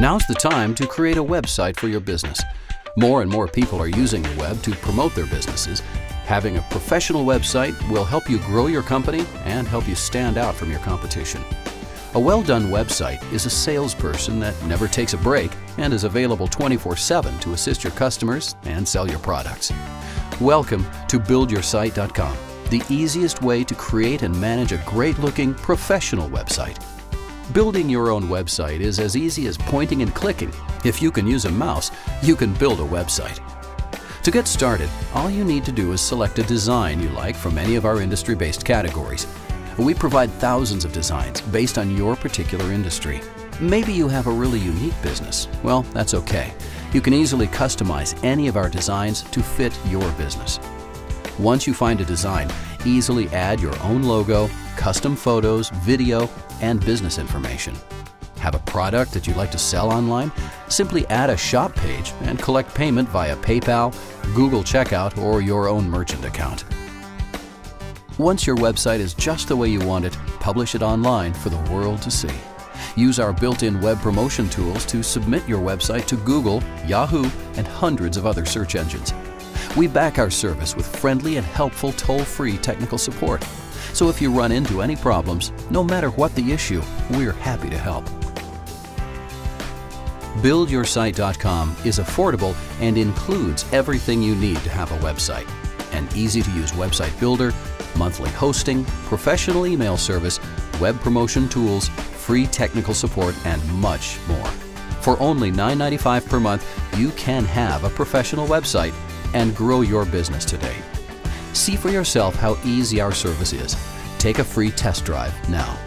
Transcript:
Now's the time to create a website for your business. More and more people are using the web to promote their businesses. Having a professional website will help you grow your company and help you stand out from your competition. A well-done website is a salesperson that never takes a break and is available 24-7 to assist your customers and sell your products. Welcome to BuildYourSite.com, the easiest way to create and manage a great-looking professional website. Building your own website is as easy as pointing and clicking. If you can use a mouse, you can build a website. To get started, all you need to do is select a design you like from any of our industry-based categories. We provide thousands of designs based on your particular industry. Maybe you have a really unique business. Well, that's okay. You can easily customize any of our designs to fit your business. Once you find a design, easily add your own logo, custom photos, video, and business information. Have a product that you'd like to sell online? Simply add a shop page and collect payment via PayPal, Google Checkout, or your own merchant account. Once your website is just the way you want it, publish it online for the world to see. Use our built-in web promotion tools to submit your website to Google, Yahoo, and hundreds of other search engines. We back our service with friendly and helpful toll-free technical support. So if you run into any problems, no matter what the issue, we're happy to help. BuildYourSite.com is affordable and includes everything you need to have a website. An easy-to-use website builder, monthly hosting, professional email service, web promotion tools, free technical support, and much more. For only $9.95 per month, you can have a professional website and grow your business today. See for yourself how easy our service is. Take a free test drive now.